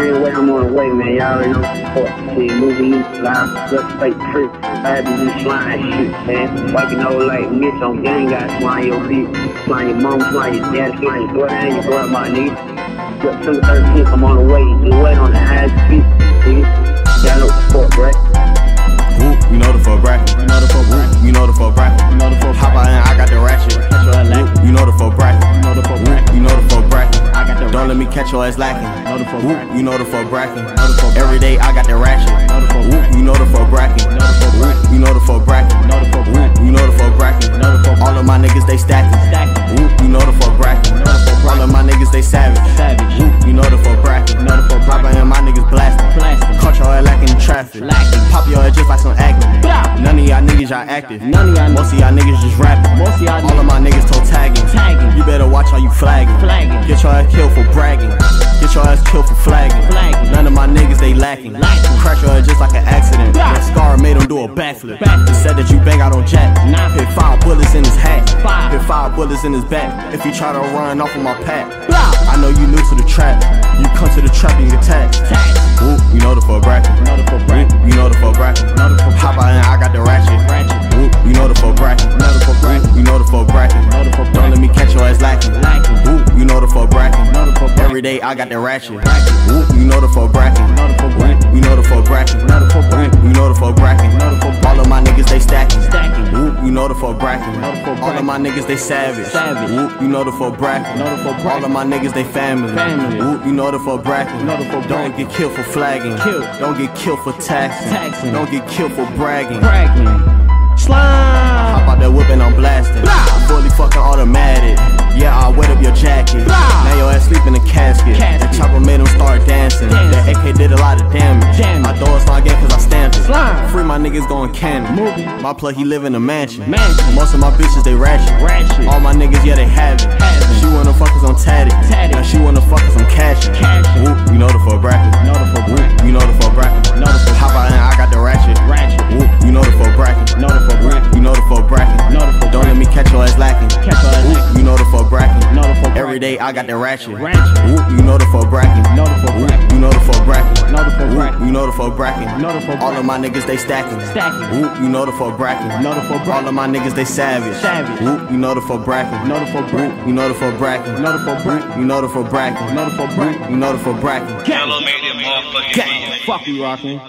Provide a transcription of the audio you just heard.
anyway, I'm on the way, man. Y'all already know support. See, movie, live, just fake trick. I be just flying shit, man. Wiping old like miss on gang guys, flying your feet, flying your mom, flying your dad, flying your brother, and your my niece. Got 213, I'm on the way. You wait on the high catch your ass lacking. Know the fuck Whoop, you know the fuck bracket. Know the fuck Every day I got the ratchet. Know the fuck Whoop, you know the fuck bracket. Know the fuck Whoop, you know the fuck bracket. Know the fuck Whoop, you know the fuck bracket. Know the fuck All of my niggas they stacking. Whoop, you know the fuck bracket. Know the fuck All of my niggas they savage. Savage. Whoop, you know the fuck bracket. Know the fuck bracket. and my niggas blasting. Caught your ass lacking in traffic. Pop your ass just like some acting. None of y'all niggas y'all active. None of y'all. Most of y'all niggas just rapping. Most of my niggas toe tagging. You better watch how you. Flagging. Get your ass killed for flagging. Flagging. None of my niggas they lacking. Lacking. Crash your ass just like an accident. That scar made him do a backflip. He said that you bang out on Jack. Hit five bullets in his hat. Five. Hit five bullets in his back. If he try to run off of my pack. I know you new to the trap. You come to the trap and you attack. Day I got the ratchet. Whoop, you know the fuck bracket. You know the fuck bracket. You know the fuck bracket. All of my niggas they stacking. Whoop, you know the fuck bracket. All of my niggas they savage. Whoop, you know the fuck bracket. All of my niggas they family. Whoop, you know the fuck bracket. Don't get killed for flagging. Don't get killed for taxing. Don't get killed for bragging. Slime. Hop out that whip and I'm blasting. Fully fucking automatic. Yeah, I wet up your jacket. Now your ass sleep in a casket. That chopper made him start dancing. That AK did a lot of damage. I throw a slime game cause I stamped it. Free my niggas going cannon. My plug, he live in a mansion. Most of my bitches, they ratchet. All my niggas, yeah, they have it. She wanna fuck us on tatted. Now she wanna Every day I got the ratchet. Whoop, you know the fuck bracket. Whoop, you know the fuck bracket. Whoop, you know the fuck bracket. All of my niggas they stacking. Whoop, you know the fuck bracket. All of my niggas they savage. Whoop, you know the fuck bracket. Whoop, you know the fuck bracket. You know the fuck bracket. You know the fuck bracket. You know the fuck bracket. It motherfucking Fuck you, rockin'.